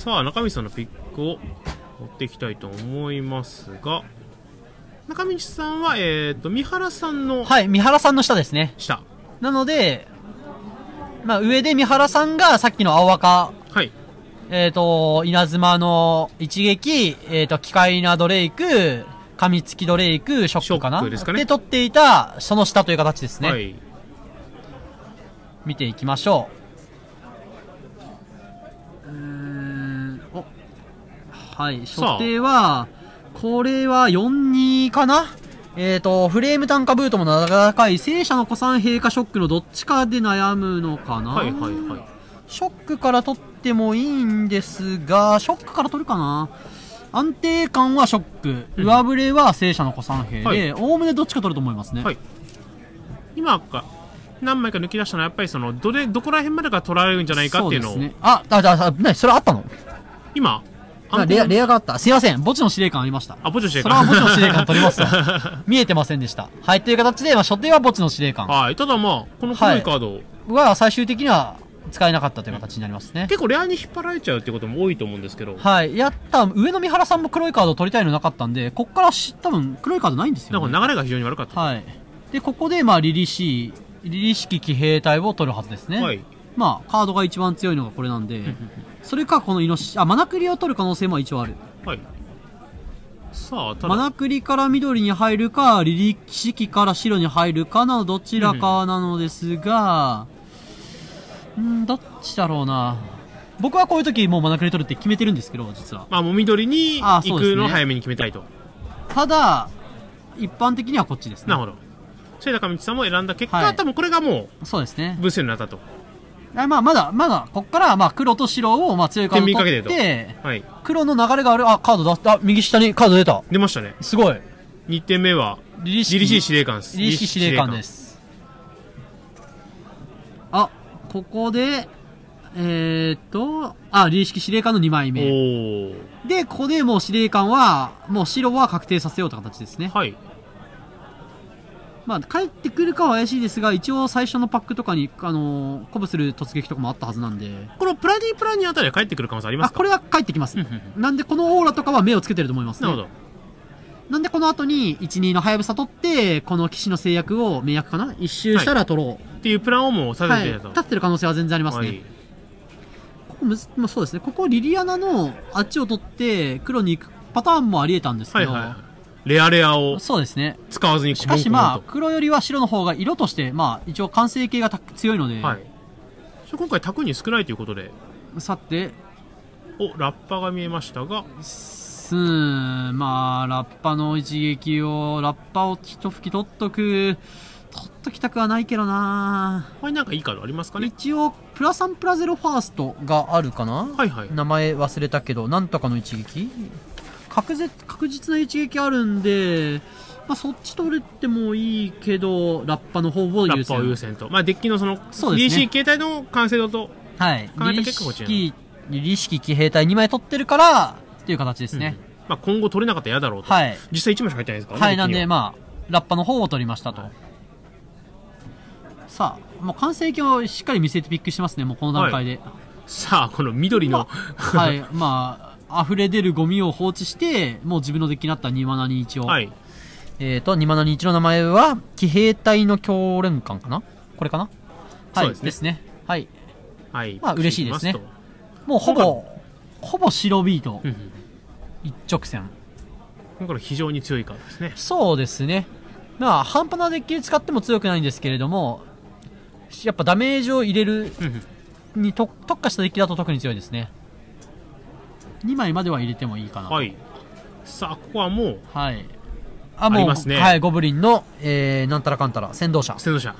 さあ、中道さんのピックを持っていきたいと思いますが、中道さんは、えっ、と、三原さんのはい、三原さんの下ですね。下。なので、まあ上で三原さんがさっきの青赤、はい。えっ、と、稲妻の一撃、えっ、と、機械なドレイク、噛みつきドレイク、ショックかなですかね取っていた、その下という形ですね。はい。見ていきましょう。はい、所定は、これは42かな？えっ、と、フレーム単価ブートも長かい、聖者の古参兵かショックのどっちかで悩むのかな？はいはいはい。ショックから取ってもいいんですが、ショックから取るかな？安定感はショック、うん。上振れは聖者の古参兵はい。で、おおむねどっちか取ると思いますね。はい。今か、何枚か抜き出したのは、やっぱりその、どれ、どこら辺までが取られるんじゃないかっていうのを、そうですね。あ、あ、それあったの？今、あレア、レアがあった。すいません。墓地の司令官ありました。あ、補助してそれは墓地の司令官取りますわ 見えてませんでした。はい、という形で、まあ、所定は墓地の司令官はい。ただまあ、この黒いカード、は最終的には使えなかったという形になりますね。結構レアに引っ張られちゃうってことも多いと思うんですけど、はい。やった、上野三原さんも黒いカードを取りたいのなかったんで、こっからし、多分黒いカードないんですよ、ね。なんか流れが非常に悪かった。はい。で、ここで、まあ、リリシー、リリ式騎兵隊を取るはずですね。はい。まあ、カードが一番強いのがこれなんで、それかこのイノシシ、あ、マナクリを取る可能性も一応ある。はい。さあ、マナクリから緑に入るか、リリ式から白に入るかのどちらかなのですが、んどっちだろうな。僕はこういう時もうマナクリ取るって決めてるんですけど、実は。まあ、もう緑にあ行くのを早めに決めたいと。ただ、一般的にはこっちですね。なるほど。それ中道さんも選んだ結果、はい多分これがもそうですねう、。ブースになったと。あまあ、まだ、まだ、こっから、まあ、黒と白を、まあ、強いカード取ってて、はい。黒の流れがある、あ、カードだ、あ、右下にカード出た。出ましたね。すごい。2点目は、リリリリシー司令官です。リリシ司令官で。す。あ、ここで、えー、っと、あ、リリシ司令官の2枚お目。ー。で、ここでもう司令官は、もう白は確定させようって形ですね。はい。まあ、帰ってくるかは怪しいですが、一応最初のパックとかに、あのー、鼓舞する突撃とかもあったはずなんで、このプラディプラニあたりは帰ってくる可能性ありまあ、すか？これは帰ってきます。なんで、このオーラとかは目をつけてると思いますね。なるほど。なんでこの後に1、2のハヤブサ取って、この騎士の制約を、明約かな？一周したら取ろう。っていうプランをもう立はい。ててたと。立ってる可能性は全然ありますね。はいここむず、まあ、そうですね。ここリリアナのあっちを取って黒に行くパターンもあり得たんですけど、はいはい。レアレアをそうですね。使わずにしかしまあ、黒よりは白の方が色として、まあ、一応完成形がた強いので、はい。今回卓に少ないということで、さて、お、ラッパが見えましたが、すーん、まあ、ラッパの一撃を、ラッパを一吹き取っとく、取っときたくはないけどな。これなんかいいカードありますかね？一応、プラ3プラ0ファーストがあるかな？はいはい。名前忘れたけど、なんとかの一撃確実確実な一撃あるんで、まあ、そっち取れてもいいけど、ラッパの方を優ラッパを優先。先と。まあ、デッキのその、そうですね DC 形態の完成度と、はい。考えた結果こっち式、リリ式騎兵隊2枚取ってるから、っていう形ですね。まあ、今後取れなかったら嫌だろうと。はい。実際1枚しか入ってないですからね。はい、なんで、まあ、ラッパの方を取りましたと。さあ、もう完成形をしっかり見せてピックしてますね、もうこの段階で。さあ、この緑の、はい、まあ、溢れ出るゴミを放置して、もう自分のデッキになった2マナに一応。はい。えーと、2マナに1の名前は、騎兵隊の強連艦かな？これかな？はい、そうですねはい。はい。まあ嬉しいですねともうほぼ、ほぼ白ビート。一直線。これから非常に強いカードですね。そうですね。まあ、半端なデッキで使っても強くないんですけれども、やっぱダメージを入れる。にと特化したデッキだと特に強いですね。2枚までは入れてもいいかな。はい。さあ、ここはもう、はい。あ、あもう、ねはい、ゴブリンの、えー、なんたらかんたら、先導者。先導者。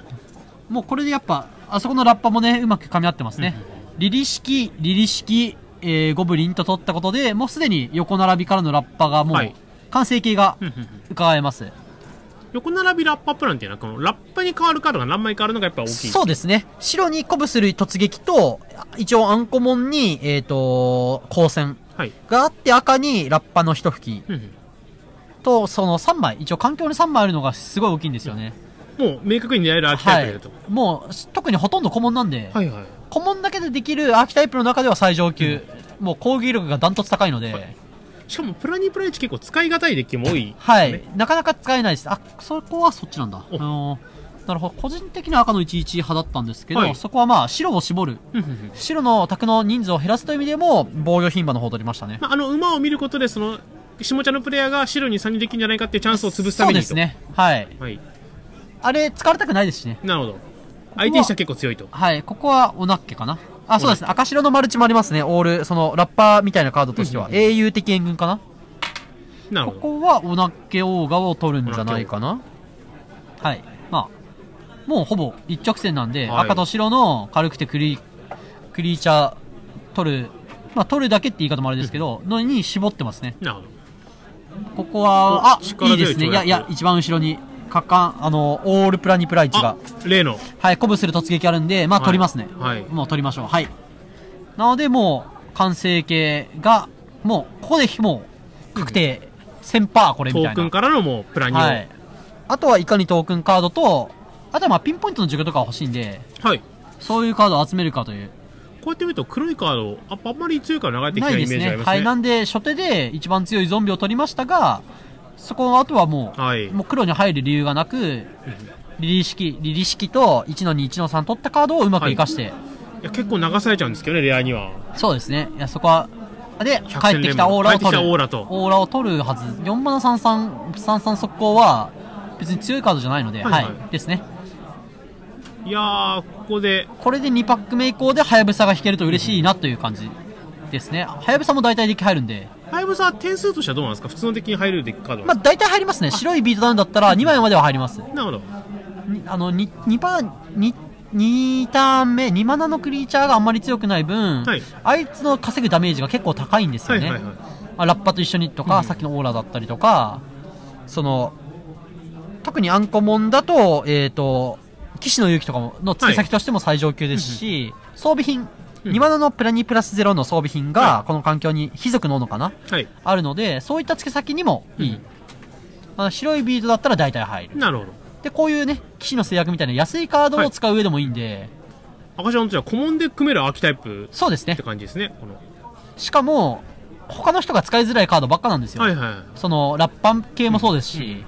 もうこれでやっぱ、あそこのラッパもね、うまく噛み合ってますね。リリ式、リリ式、えー、ゴブリンと取ったことで、もうすでに横並びからのラッパがもう、はい完成形がうんうんうん伺えます。横並びラッパプランっていうのは、このラッパに変わるカードが何枚かあるのがやっぱ大きい。そうですね。白に鼓舞する突撃と、一応アンコモンに、えっ、と、光線はい。があって赤にラッパの一吹きうんうんと、その3枚、一応環境に3枚あるのがすごい大きいんですよね。もう明確に狙えるアーキタイプがいると。もう、特にほとんど古文なんで、はいはい。古文だけでできるアーキタイプの中では最上級。もう攻撃力がダントツ高いので、はいしかもプラニプライチ結構使い難いデッキも多い。はい、なかなか使えないです。あ、そこはそっちなんだ。あおのーなるほど。個人的には赤の11派だったんですけど、はいそこはまあ、白を絞る。白の卓の人数を減らすという意味でも、防御牝馬の方を取りましたね。まあ、あの馬を見ることで、その、下茶のプレイヤーが白に参入できるんじゃないかっていうチャンスを潰すためにと。そうです。ね。はい。はい。あれ、使われたくないですしね。なるほど。相手にしては結構強いと。はい。ここはおなっけかな。あ、そうですね。赤白のマルチもありますね。オール、その、ラッパーみたいなカードとしては。うん英雄的援軍かな。なるこほど。こはおなっけオーガを取るんじゃないかな。はい。まあ、もうほぼ一直線なんで、はい赤と白の軽くてクリクリーチャー取る、まあ取るだけって言い方もあれですけど、のに絞ってますね。なるほど。ここは、あ、いいいですね。いやいや一番後ろに、カカン、あの、オールプラニプライチがあ、例の。はい、鼓舞する突撃あるんで、まあはい取りますね。はいもう取りましょう。はい。なので、もう、完成形が、もう、ここでもう、確定、1000%これみたいな。トークンからのもうプラニを。ははいい。。あとはいかにトークンカードと、あとはまあピンポイントの授業とか欲しいんで、そういうカードを集めるかという。こうやって見ると黒いカード、ああんまり強いから流れてきなないいイですね。メージありますね。はい。なんで、初手で一番強いゾンビを取りましたが、そこの後はもう、はい。もう黒に入る理由がなく、リリー式、リリ式と1の2、1の3取ったカードをうまく活かして、いや結構流されちゃうんですけどね、レアには。そうですね。いや、そこは、で、百帰ってきたオーラを取る。たオーラとオーラを取るはず。4マナ33、33速攻は、別に強いカードじゃないので、はいい、ははいですね。いやー、ここで、これで2パック目以降で、はやぶさが引けると嬉しいなという感じですね。はやぶさも大体デッキ入るんで、ハイブサ点数としてはどうなんですか？普通の敵に入れるデッキカードまあ大体入りますね。白いビートダウンだったら2枚までは入ります。なるほど。にあの、2、2パー、2、2ターン目、2マナのクリーチャーがあんまり強くない分、はいあいつの稼ぐダメージが結構高いんですよね。はいはいはい。まあ、ラッパと一緒にとか、うんさっきのオーラだったりとか、その、特にアンコモンだと、えっ、と、騎士の勇気とかもの付け先としても最上級ですし、装備品、うん2マナのプラ2プラス0の装備品がは、この環境に、貴族の斧かな？はい。あるので、そういった付け先にもいい。うんあの白いビートだったら大体入る。なるほど。で、こういうね、騎士の制約みたいな安いカードを使う上でもいいんで、赤ちゃんとしては顧問で組めるアーキタイプそうですねって。感じですね。この。しかも、他の人が使いづらいカードばっかなんですよ。はいはい。その、ラッパン系もそうですし、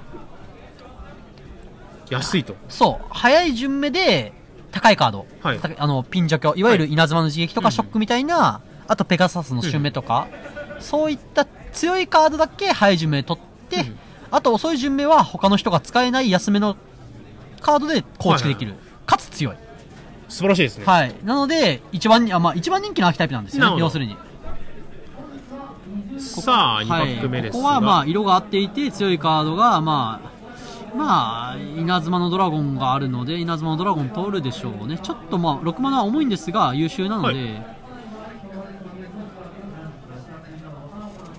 安いと。そう、早い順目で、高いカード。はいたあの、ピン除去。いわゆる稲妻の刺激とうんかショックみたいな、あとペガサスの順目とか、そういった強いカードだけ早い順目で取って、うんあと遅い順目は他の人が使えない安めのカードで構築できる。かつ強い。素晴らしいですね。はい。なので、一番に、あ、まあ、一番人気の秋タイプなんですよね。要するに。さあ、2パはい。ック目ですが。ここはまあ、色が合っていて、強いカードが、まあ、まあ、稲妻のドラゴンがあるので、稲妻のドラゴン通るでしょうね。ちょっとまあ、6マナは重いんですが、優秀なので、は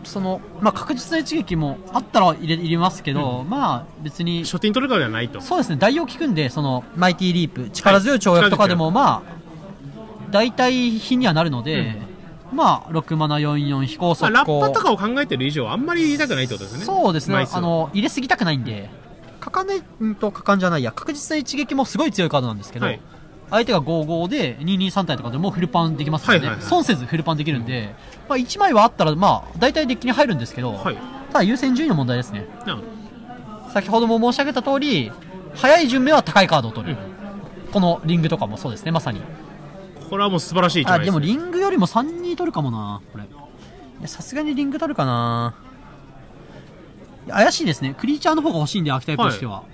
その、まあ、確実な一撃もあったら入れ入れますけど、まあ、別に、初手に取るからではないと。そうですね、代用効くんで、その、マイティリープ、力強い跳躍とかでも、まあ、大体火にはなるので、まあ、6マナ44飛行まあ、速ラッパ攻。とかを考えてる以上、あんまり言いたくないってことですね。そうですね。あの、入れすぎたくないんで、かかね、んと、かかんじゃないや、確実な一撃もすごい強いカードなんですけど、はい相手が5-5で223体とかでもフルパンできますので、はいはいはい損せずフルパンできるんで、まあ1枚はあったら、まあ、大体デッキに入るんですけど、はい。ただ優先順位の問題ですね。先ほども申し上げた通り、早い順目は高いカードを取る。このリングとかもそうですね、まさに。これはもう素晴らしい一あ、枚でもリングよりも3に取るかもな、これ。さすがにリング取るかな。怪しいですね。クリーチャーの方が欲しいんで、秋タイプとしては。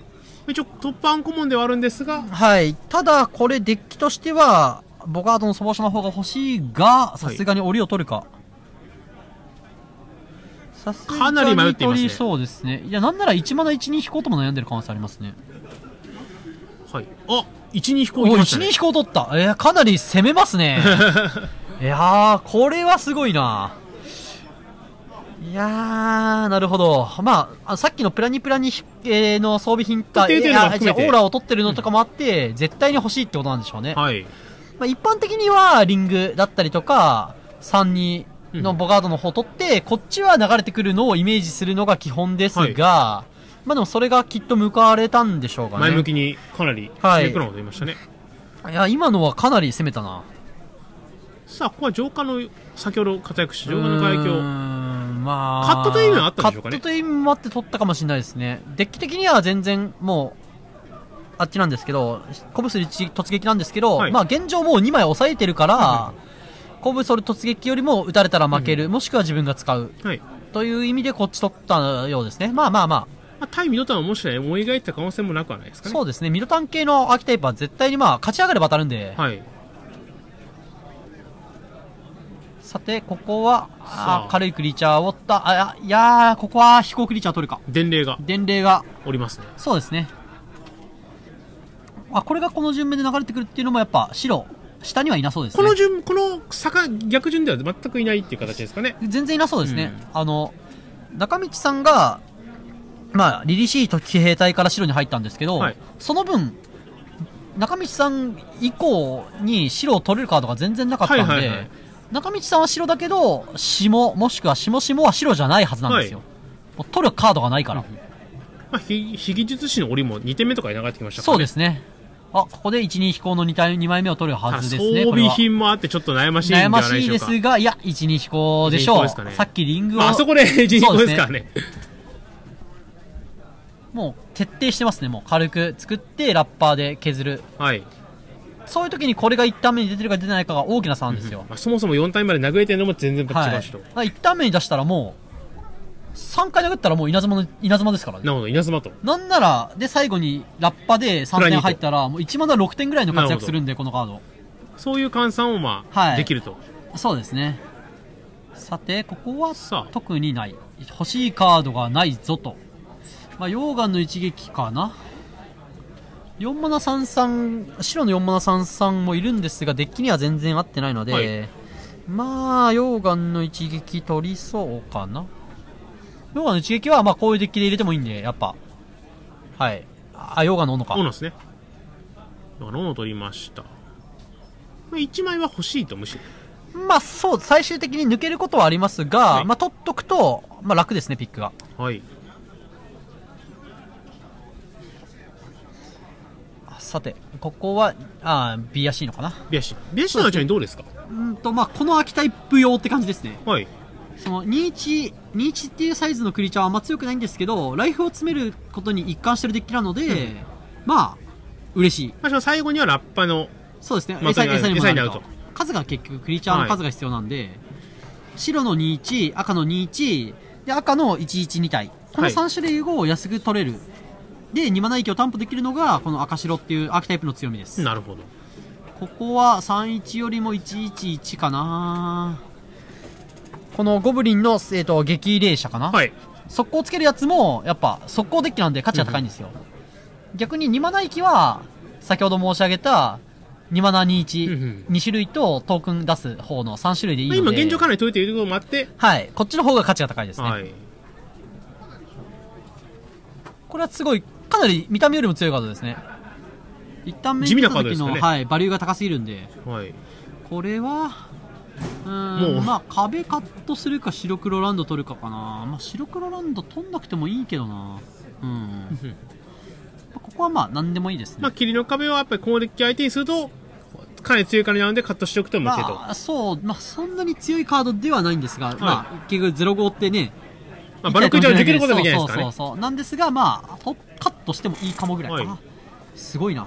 一応トップアンコモンではあるんですが、はい。ただ、これデッキとしては、ボガードの粗暴者の方が欲しいが、さすがに檻を取るか。さすかなり迷っていますね取りそうですね。いや、なんなら1マナ1、2引こうとも悩んでる可能性ありますね。はい。あ、1、2飛行お、1、行きましたね2。引こう取った。えー、かなり攻めますね。いやー、これはすごいな。いやー、なるほど。まあ、あさっきのプラニプラニ、えーの装備品か、えーオーラを取ってるのとかもあって、絶対に欲しいってことなんでしょうね。はい。まあ、一般的にはリングだったりとか、3、2のボガードの方を取って、こっちは流れてくるのをイメージするのが基本ですが、まあでもそれがきっと向かわれたんでしょうかね。前向きにかなりはいシェイクなこと言いましたね。いや、今のはかなり攻めたな。さあここは浄化の先ほど活躍した浄化の海峡んまあ。カットという意味はあったんでしょうかねカットという意味もあって取ったかもしれないですね。デッキ的には全然もう、あっちなんですけど、コブス一突撃なんですけど、はいまあ現状もう2枚抑えてるから、コブソル突撃よりも撃たれたら負ける、もしくは自分が使う。はい、という意味でこっち取ったようですね。まあまあままあ、対ミドタンはもし思い描いた可能性もなくはないですあ、かねそうですね。ミドタン系のアーキタイプは絶対にまあ勝ち上がれば当たるんで、はいさて、ここは、あ軽いクリーチャーを追った。あ、いやー、ここは飛行クリーチャー取るか。伝令が伝令が、おりますねそうですね。あ、これがこの順目で流れてくるっていうのもやっぱ白、下にはいなそうですね。この順この坂逆順では全くいないっていう形ですかね全然いなそうですね。うんあの、中道さんが、まあ、凛々しい騎兵隊から白に入ったんですけど、はいその分、中道さん以降に白を取れるカードが全然なかったんで、はいはいはい中道さんは白だけど、下、もしくは下下は白じゃないはずなんですよ。はい取るカードがないから。まあ、ひ秘技術師の檻も2点目とかに流れてきましたから、そうね、ですね。あ、ここで1、2飛行の 2, 体2枚目を取るはあずですね。装備品もあってちょっと悩ましいんでは悩ましいないでしょうかですが、いや、1、2飛行でしょう。1 2飛行ですかねさっきリングを、まあ、あそこで人口ですからねもう徹底してますね。もう軽く作って、ラッパーで削る。はい、そういう時にこれが1ターン目に出てるか出てないかが大きな差なんですよ。まあ、そもそも4体まで殴れてるのも全然違はい。うしと、だから1ターン目に出したらもう、3回殴ったらもう稲妻の、稲妻ですからね。なるほど稲妻となんなら、で、最後にラッパで3点入ったら、もう1マナ6点ぐらいの活躍するんで、このカード。そういう換算をまあ、はいできるとそうですね。さて、ここは特にない。欲しいカードがないぞと。まあ、溶岩の一撃かな。4マナ33、白の4マナ33もいるんですが、デッキには全然合ってないので、はいまあ、溶岩の一撃取りそうかな。溶岩の一撃は、まあ、こういうデッキで入れてもいいんで、やっぱ。はい。あ、溶岩の斧か。オノですねロノを取りました、まあ、1枚は欲しいとむしろまあ、そう、最終的に抜けることはありますが、はいまあ、取っとくと、まあ、楽ですね、ピックが。はいさて、ここは、あー B や C のかな？ビアシビアシのうちにどうですか？うんと、まあ、この秋タイプ用って感じですね。はいその、21、21っていうサイズのクリーチャーはあんま強くないんですけど、ライフを詰めることに一貫してるデッキなので、まあ、嬉しい。まあ、最後にはラッパのそうですね。まあ餌にもなると。数が結局、クリーチャーの数が必要なんで、白の21、赤の21、で、赤の112体。このはい3種類を安く取れる。で、2マナ域を担保できるのが、この赤白っていうアーキタイプの強みです。なるほど。ここは31よりも111かな。このゴブリンの、えー、と激励者かな、はい。速攻つけるやつもやっぱ速攻デッキなんで価値が高いんですよ、逆に2マナ域は先ほど申し上げた2マナうんう21、ん。2種類とトークン出す方の3種類でいいまあ、ので今現状かなり取れていることもあって、はい。こっちの方が価値が高いですね、はい。これはすごいかなり見た目よりも強いカードですね一旦目地味な見た時の、カードですかねはい、バリューが高すぎるんではいこれは、うーん、もうまあ、壁カットするか白黒ランド取るかかな。まあ、白黒ランド取んなくてもいいけどな。うん。まあここはまあ、なんでもいいですね。まあ、霧の壁はやっぱり攻撃相手にすると、かなり強いからなのでカットしておくと向けと。まあ、そう、まあ、そんなに強いカードではないんですが、まあ、結局05ってね、まあ、バルクじゃ抜けることはできないですからね。そうそうそうそう。なんですが、まあ、とカットしてもいいかもぐらいかな。はいすごいな。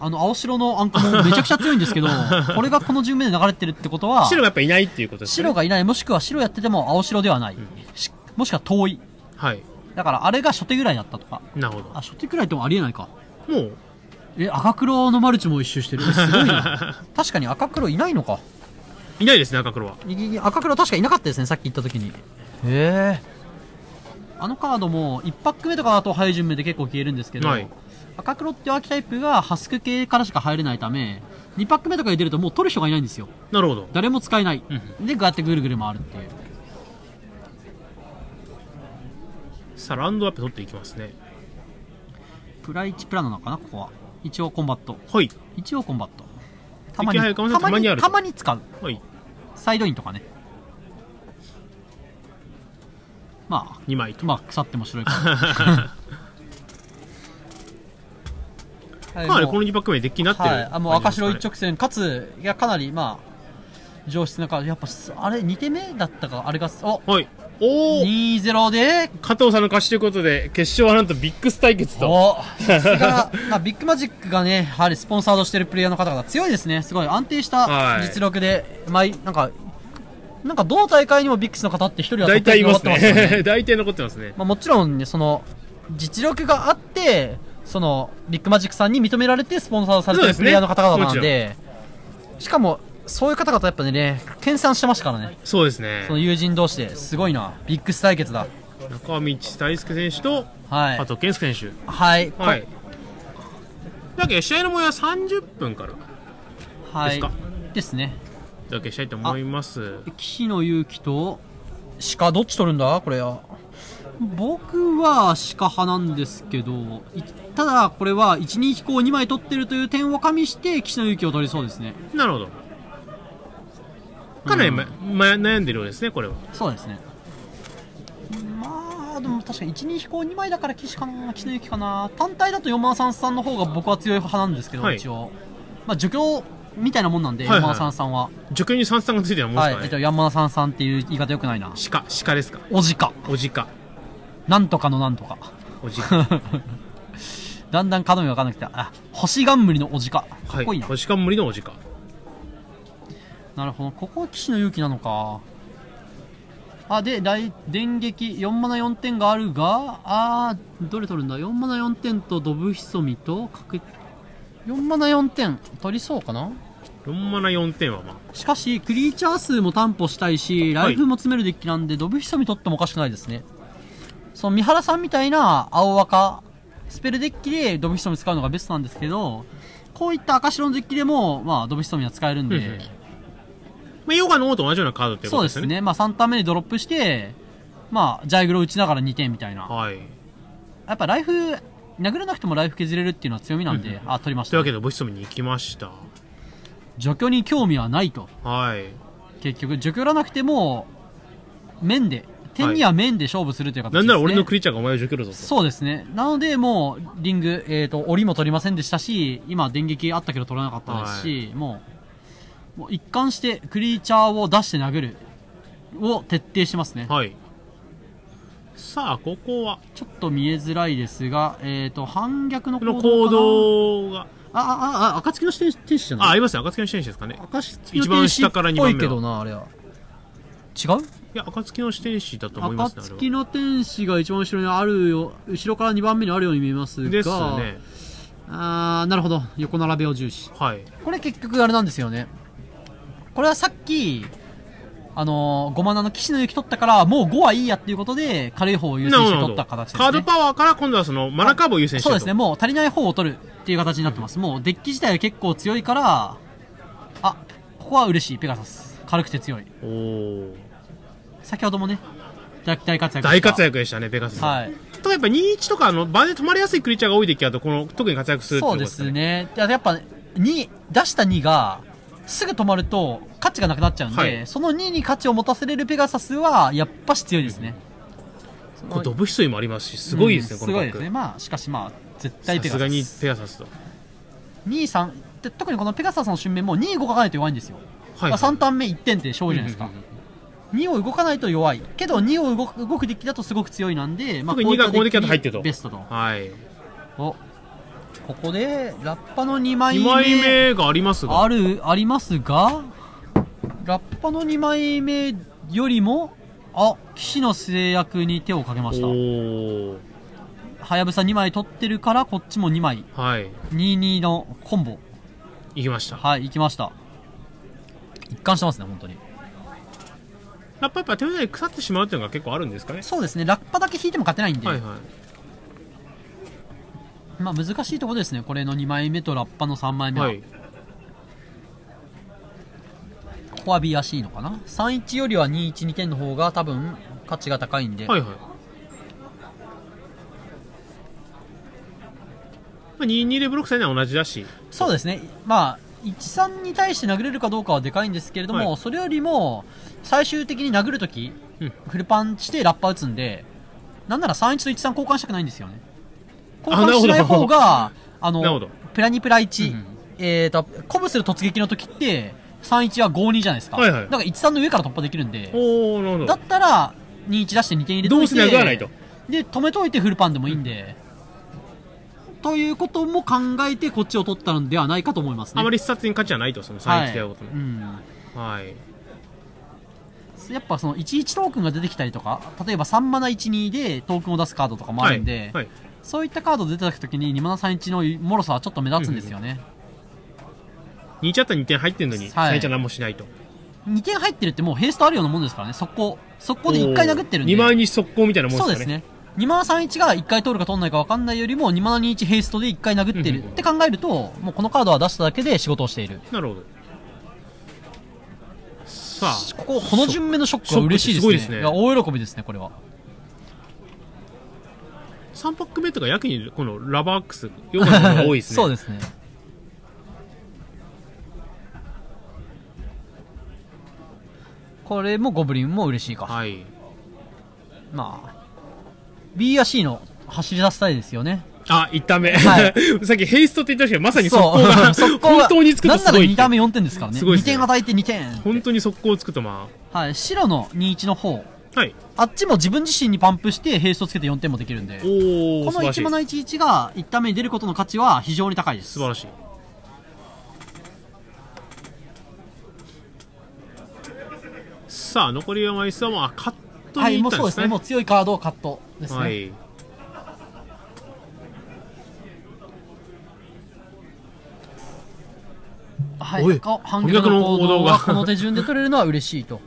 あの、青白のあんこもめちゃくちゃ強いんですけど、これがこの順目で流れてるってことは、白がやっぱいないっていうことですね。白がいない、もしくは白やってても青白ではない。しもしくは遠い。はい。だからあれが初手ぐらいだったとか。なるほど。あ、初手ぐらいともありえないか。もう、え、赤黒のマルチも一周してる。え すごいな。確かに赤黒いないのか。いないですね、赤黒は。いい赤黒確かいなかったですね、さっき言った時に。へえ。あのカードも1パック目とかだと早い順目で結構消えるんですけど、はい赤黒っていうアーキタイプがハスク系からしか入れないため、2パック目とかで出るともう取る人がいないんですよ。なるほど。誰も使えない。うんで、こうやってぐるぐる回るっていう。さあ、ランドアップ取っていきますね。プラ1プラなのかな、ここは。一応コンバット。はい。一応コンバット。た敵入る可能性たまにたまに使う。はい。サイドインとかね。まあ、2枚と。まあ、腐っても白いから。はいかなりこのもう2パック目デッキになってる。はい、あもう赤白一直線、かつ、いや、かなり、まあ、上質なカード。やっぱす、あれ、2手目だったか、あれが、おはい。おー !2-0 で、加藤さんの勝ちということで、決勝はなんとビッグス対決と。おさすが、まあ、ビッグマジックがね、やはりスポンサードしてるプレイヤーの方々強いですね。すごい安定したはい実力で、まあ、なんか、なんか、どの大会にもビッグスの方って一人は大体いますね。大体残ってますね。まあ、もちろんね、その、実力があって、その、ビッグマジックさんに認められてスポンサーされてるプレイヤーの方々なんで、しかも、そういう方々やっぱね、研鑽してましたからね。そうですねそ。の友人同士ですごいな。ビッグス対決だ。中道大輔選手と、はい。加藤健介選はい。手。はい。だけど試合の模様は30分からはいですか？ですね。だけしたいと思います。岸野勇気と鹿どっち取るんだ？これは。僕は鹿派なんですけどいただこれは1二飛行2枚取ってるという点を加味して岸野勇気を取りそうですね。なるほど。かなり、まま、悩んでるようですね、これは。そうですね。まあでも確かに1二飛行2枚だから岸かな岸野勇気かな。単体だと4万33の方が僕は強い派なんですけど、はい。一応。まあ除去みたいなもんなんで、はいはい4万33は助教に三三がついてるもんはい、えっと、ですかね。ヤンマナ33っていう言い方よくないな。鹿、鹿ですか？おじか。おじか。なんとかのなんとか。おじか。だんだん角がわかんなくて、あ、星冠のおじか。かはい。っこいいな。星冠のおじか。なるほど。ここは騎士の勇気なのか。あ、で、大電撃4マナ4点があるが、あー、どれ取るんだ ?4 マナ4点とドブヒソミと、角、4マナ4点、取りそうかな？4マナ4点はまあ。しかし、クリーチャー数も担保したいし、ライフも詰めるデッキなんで、ドブヒソミ取ってもおかしくないですね。その、三原さんみたいな青赤、スペルデッキでドブヒソミ使うのがベストなんですけど、こういった赤白のデッキでも、まあ、ドブヒソミは使えるんで、うんうんまあ、ヨガの王と同じようなカードってことですよね。そうですね。まあ、3ターン目にドロップして、まあ、ジャイグロ打ちながら2点みたいな。はい。やっぱライフ、殴らなくてもライフ削れるっていうのは強みなんで、あ、取りました、というわけで、ボシソミに行きました。除去に興味はないと。はい。結局、除去らなくても、面で、点には面で勝負するという形です、ね。なんなら俺のクリーチャーがお前を除去るぞと。そうですね。なので、もう、リング、えっ、と、折りも取りませんでしたし、今、電撃あったけど取らなかったですし、もう、もう一貫して、クリーチャーを出して殴る、を徹底してますね。はい。さあ、ここは、ちょっと見えづらいですが、えっ、と、反逆の行動が、あ、あ、あ、あ、暁の天使じゃあ、ない？ありますね。暁の天使ですかね。暁一番下から二番目けどな、あれは。違う？いや、暁の天使だと思いますね。暁の天使が一番後ろにあるよ、後ろから2番目にあるように見えますが、はですね。あーなるほど。横並べを重視。はい。これ結局あれなんですよね。これはさっき、あのー、5マナの騎士の雪取ったから、もう5はいいやっていうことで、軽い方を優先して取った形ですね。カードパワーから今度はそのマナカーブを優先してそうですね、もう足りない方を取るっていう形になってます。もうデッキ自体は結構強いから、あ、ここは嬉しい、ペガサス。軽くて強い。先ほどもね、大大活躍大活躍でしたね、ペガスさん。はい。とかやっぱ21とかあの場で止まりやすいクリーチャーが多いデッキだとこの特に活躍するっていそううですかね。やっぱ、2、出した2が、すぐ止まると価値がなくなっちゃうんで、はいその2に価値を持たせれるペガサスは、やっぱし強いですね。これドブヒソイもありますし、すごいですね、うんこのすごいですね。まあ、しかしまあ、絶対ペガサさすがにス。ペガサスと。2、3、で特にこのペガサスの瞬間も2動かないと弱いんですよ。はい、まあ、3ターン目1点って勝利じゃないですか。2を動かないと弱い。けど2を動く動くデッキだとすごく強いなんで、まあ、特に2がこういったデッキだと入ってるとベストと。はい。お、ここで、ラッパの2枚目。2枚目がありますが。ある、ありますが、ラッパの2枚目よりも、あ、騎士の制約に手をかけました。はやぶさ2枚取ってるから、こっちも2枚。はい。22のコンボ。行きました。はい、行きました。一貫してますね、本当に。やっぱやっぱ手札で腐ってしまうっていうのが結構あるんですかね。そうですね、ラッパだけ引いても勝てないんで、はいはい。まあ難しいところですね、これの2枚目とラッパの3枚目は。はい。ここは B らしいのかな ?31 よりは212点の方が多分価値が高いんで、はいはい。まあ、22でブロックされるのは同じだし。そうですね、まあ、13に対して殴れるかどうかはでかいんですけれども、はいそれよりも、最終的に殴るとき、うんフルパンしてラッパ打つんで、なんなら31と13交換したくないんですよね。交換しない方が、あの、プラ2プラ1、うんえーと、鼓舞する突撃の時って、31は52じゃないですか。はいはい。だから13の上から突破できるんで、おおなるほだどったら、21出して2点入れといて。どうせなくはないと。で、止めといてフルパンでもいいんで、ということも考えてこっちを取ったのではないかと思いますね。あまり視察に価値はないとその3はい1である。ことうん。もはい。やっぱその11トークンが出てきたりとか、例えば3マナ12でトークンを出すカードとかもあるんで、はい。はい。そういったカード出てきた時に2マナ31の脆さはちょっと目立つんですよね。2チャット2点入ってんのにはい3 1は何もしないと2点入ってるってもうヘイストあるようなもんですからね、速攻。速攻で1回殴ってるんで。2万に速攻みたいなもんですかねそうですね。2マナ31が1回通るか通らないか分かんないよりも2マナ21ヘイストで1回殴ってるって考えると、もうこのカードは出しただけで仕事をしている。なるほどさあここ、この順目のショックは嬉しいですね。すごいですねや大喜びですね、これは。3パック目とかやけにこのラバーックス良かったのが多いですね そうですね。これもゴブリンも嬉しいか。はいまあ、B や C の走り出すたいですよね。あ1タ目、は さっきヘイストって言ったけどまさに速そう攻が速攻が 本当につくとなんなら2すごいってタ目4点ですからね。2すごいですね点与えて2点。本当に速攻つくとまはい、白の21の方。あはいあっちも自分自身にパンプしてヘイストつけて4点もできるんで。おおこの素晴らしい1マナ11が1タ目に出ることの価値は非常に高いです。素晴らしいさあ残り4枚数はもうあカットはい、に。行ったんですねもう強いカードをカットですね。はいはい、反逆の行動ががこの手順で取れるのは嬉しいと。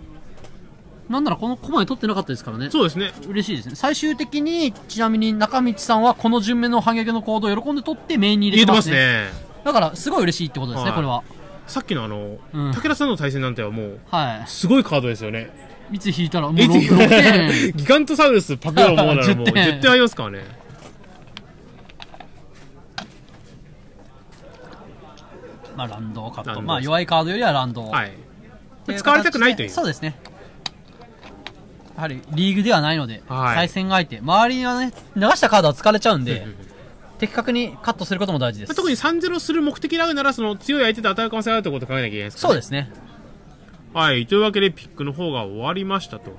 なんならこのコマで取ってなかったですからね。そうですね嬉しいですね。最終的に、ちなみに中道さんはこの順目の反逆の行動を喜んで取ってメインに入入れてますね。ねだから、すごい嬉しいってことですね、はいこれは。さっきのあの、うん。武田さんの対戦なんてはもうはすごいカードですよね。い。いつ引いたらもういつ 6, 6点。ギガントサウルスパクろうもうならもう 10点。10点ありますからね。まあ、ランドカット。まあ、弱いカードよりはランド。はい。使われたくないという。そうですね。やはり、リーグではないので、はい。対戦相手、周りにはね、流したカードは疲れちゃうんで的確にカットすることも大事です。特に3-0する目的であるならその強い相手と当たる可能性があるってことを考えなきゃいけないですから、ね、そうですね。はいというわけでピックの方が終わりましたと